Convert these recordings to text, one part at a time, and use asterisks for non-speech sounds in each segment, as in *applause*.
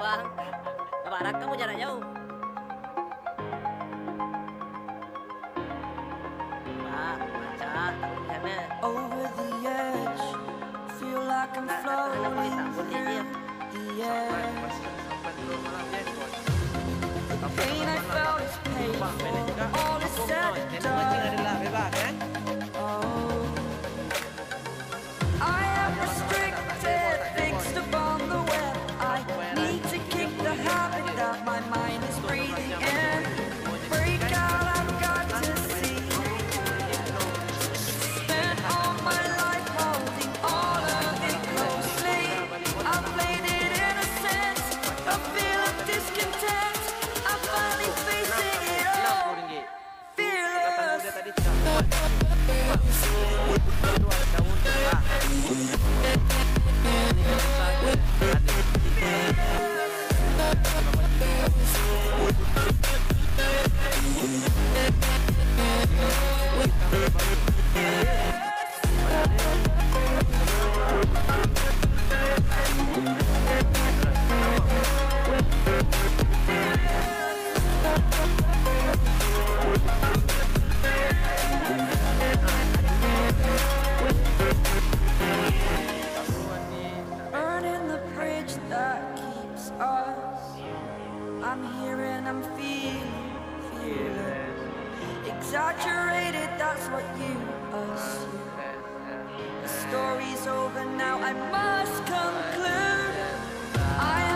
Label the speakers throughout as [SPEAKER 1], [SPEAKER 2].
[SPEAKER 1] bang, rakam pun jarak jauh. Pak, baca, sana.
[SPEAKER 2] Over the edge, feel like I'm floating through the air. The pain I felt is paid for. All is said and done. Oh, I am restricted, I'm here and I'm feeling fearless. Exaggerated, that's what you assume. The story's over now, I must conclude. I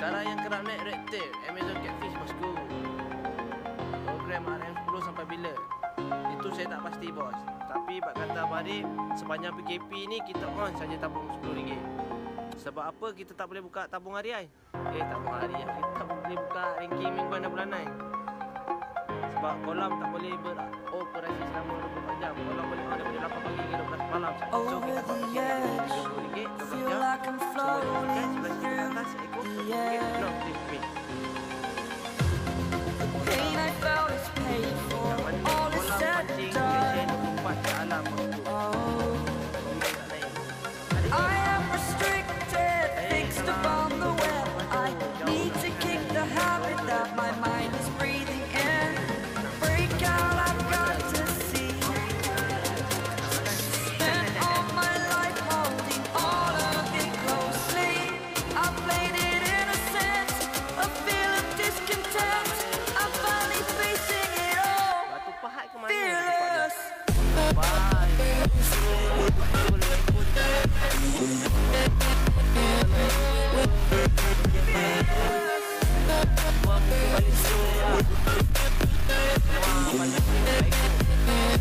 [SPEAKER 3] Sekarang yang kerap naik red tail, Amazon Catfish bosku. Program RM10 sampai bila? Itu saya tak pasti bos. Tapi bak kata Abang sepanjang PKP ni kita on saja tabung RM10. Sebab apa kita tak boleh buka tabung harian? Eh tabung harian, kita boleh buka ranking mingguan dan bulanan. Sebab kolam tak boleh beroperasi selama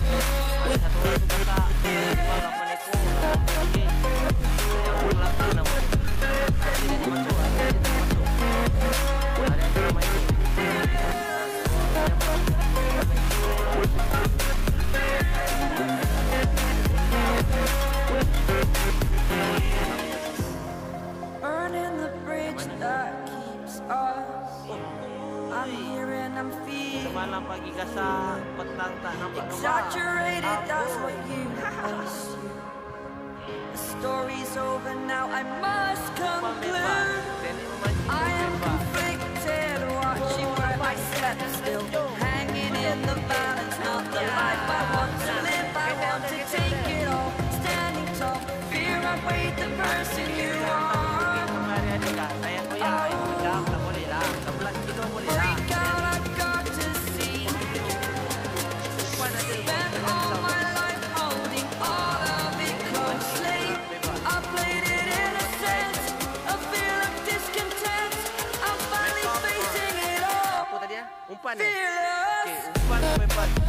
[SPEAKER 3] Bye. Paano pagigasa pagtanta ng pagkaba?
[SPEAKER 2] Exaggerated, that's what you always. The story's over now, I must conclude. I am
[SPEAKER 3] conflicted, watching where I step. still. Hanging in the balance, not the life I want to live. I want to take it all, standing tall. Fear I weighed the person you are. Un panel. Que un palo me y.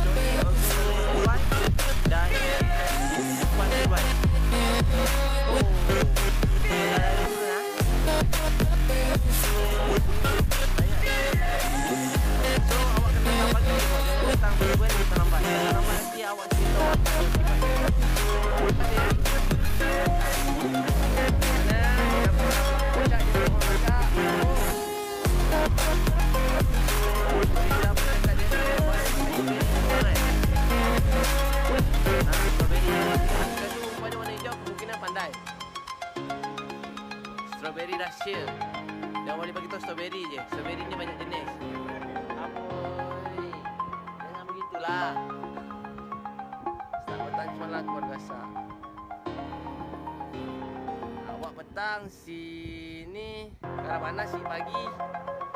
[SPEAKER 3] datang sini. Ke arah mana si pagi?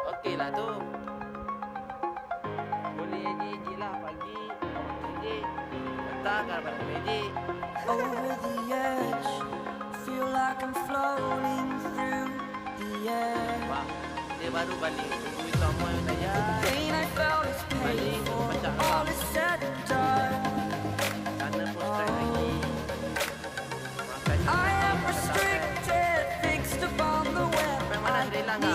[SPEAKER 3] Okeylah tu. Boleh je je lah pagi. Jadi datang ke arah mana pagi
[SPEAKER 2] over the edge feel like i'm floating through the air.
[SPEAKER 3] Wah dia baru balik. Tunggu sama yang tanya
[SPEAKER 2] pain i felt is pain all is said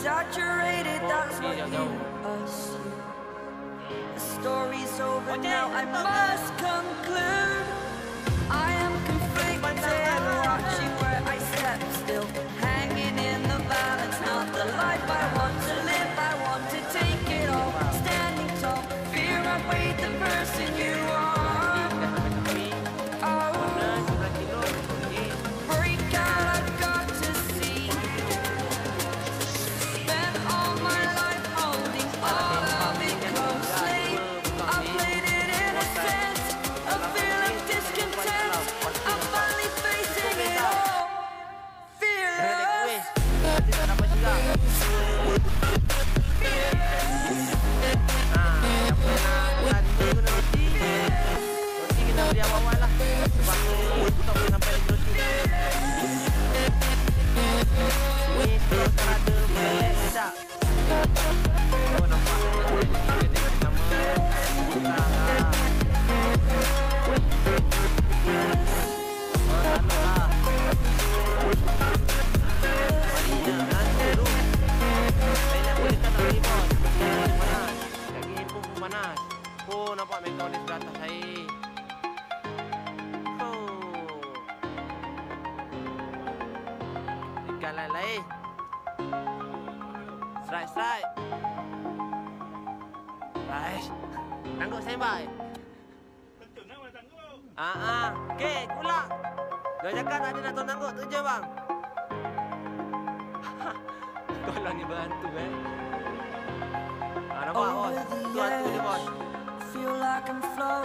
[SPEAKER 2] Exaggerated, that's what you assume. The story's over now, I must conclude. I Lai. Strike, strike. Baik. Tangguh sembah. Eh? Kecil nak
[SPEAKER 3] mana tangguk? Ah, ah. Okey, pula. Dua jakan ada nak tangguh tu je, bang. *laughs* Kalau ni bantu, eh. Ah, nampak, oh, oh, bos.
[SPEAKER 2] Tu, tu je,
[SPEAKER 3] bos.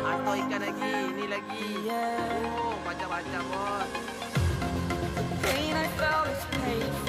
[SPEAKER 2] Atau
[SPEAKER 3] ikan lagi, ni lagi. Oh, macam-macam, bos.
[SPEAKER 2] The pain I felt is painful.